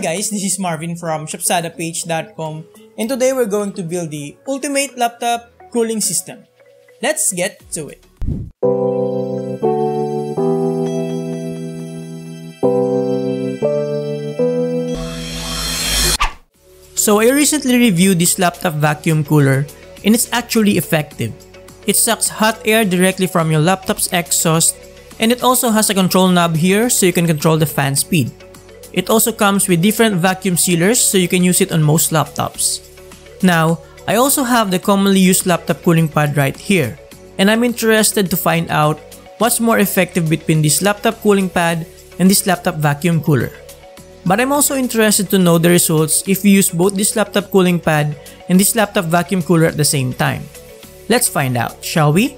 Guys, this is Marvin from ShopzadaPH.com and today we're going to build the ultimate laptop cooling system. Let's get to it. So I recently reviewed this laptop vacuum cooler and it's actually effective. It sucks hot air directly from your laptop's exhaust and it also has a control knob here so you can control the fan speed. It also comes with different vacuum sealers so you can use it on most laptops. Now, I also have the commonly used laptop cooling pad right here and I'm interested to find out what's more effective between this laptop cooling pad and this laptop vacuum cooler. But I'm also interested to know the results if we use both this laptop cooling pad and this laptop vacuum cooler at the same time. Let's find out, shall we?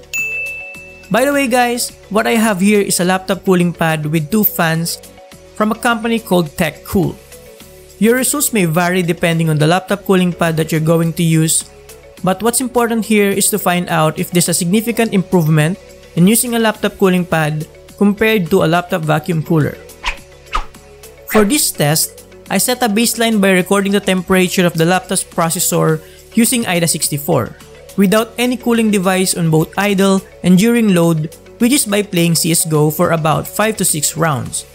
By the way guys, what I have here is a laptop cooling pad with two fans from a company called TechCool. Your results may vary depending on the laptop cooling pad that you're going to use, but what's important here is to find out if there's a significant improvement in using a laptop cooling pad compared to a laptop vacuum cooler. For this test, I set a baseline by recording the temperature of the laptop's processor using AIDA64 without any cooling device on both idle and during load which is by playing CSGO for about 5 to 6 rounds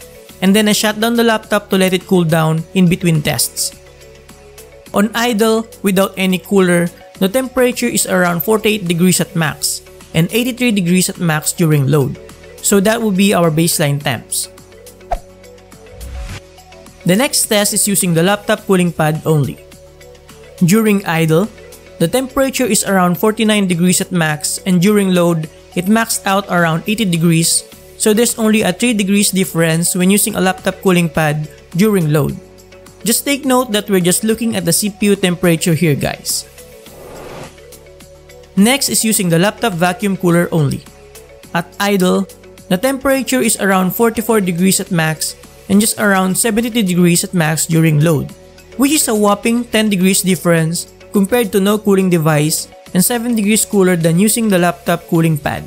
and then I shut down the laptop to let it cool down in between tests. On idle, without any cooler, the temperature is around 48 degrees at max and 83 degrees at max during load. So that would be our baseline temps. The next test is using the laptop cooling pad only. During idle, the temperature is around 49 degrees at max and during load, it maxed out around 80 degrees so there's only a 3 degrees difference when using a laptop cooling pad during load. Just take note that we're just looking at the CPU temperature here guys. Next is using the laptop vacuum cooler only. At idle, the temperature is around 44 degrees at max and just around 72 degrees at max during load, which is a whopping 10 degrees difference compared to no cooling device and 7 degrees cooler than using the laptop cooling pad.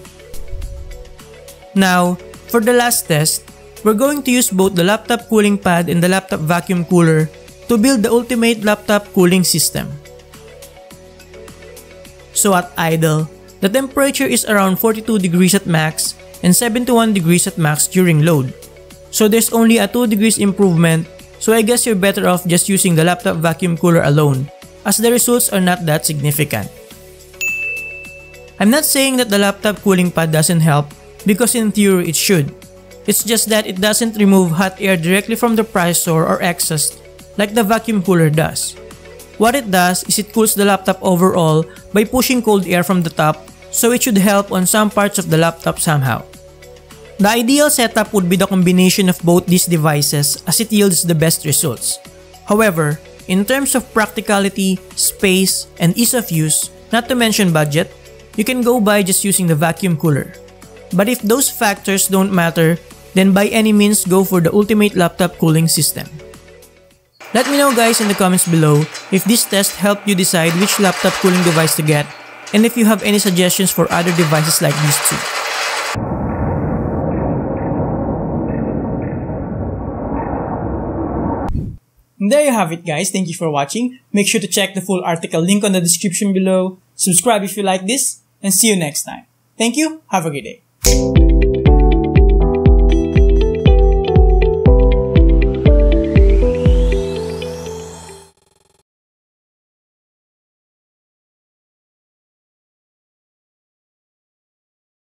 Now, for the last test, we're going to use both the laptop cooling pad and the laptop vacuum cooler to build the ultimate laptop cooling system. So at idle, the temperature is around 42 degrees at max and 71 degrees at max during load. So there's only a 2 degrees improvement so I guess you're better off just using the laptop vacuum cooler alone as the results are not that significant. I'm not saying that the laptop cooling pad doesn't help because in theory it should. It's just that it doesn't remove hot air directly from the processor or exhaust like the vacuum cooler does. What it does is it cools the laptop overall by pushing cold air from the top so it should help on some parts of the laptop somehow. The ideal setup would be the combination of both these devices as it yields the best results. However, in terms of practicality, space, and ease of use, not to mention budget, you can go by just using the vacuum cooler. But if those factors don't matter, then by any means go for the ultimate laptop cooling system. Let me know guys in the comments below if this test helped you decide which laptop cooling device to get and if you have any suggestions for other devices like these too. there you have it guys, thank you for watching. Make sure to check the full article link on the description below, subscribe if you like this, and see you next time. Thank you, have a good day. Thank you.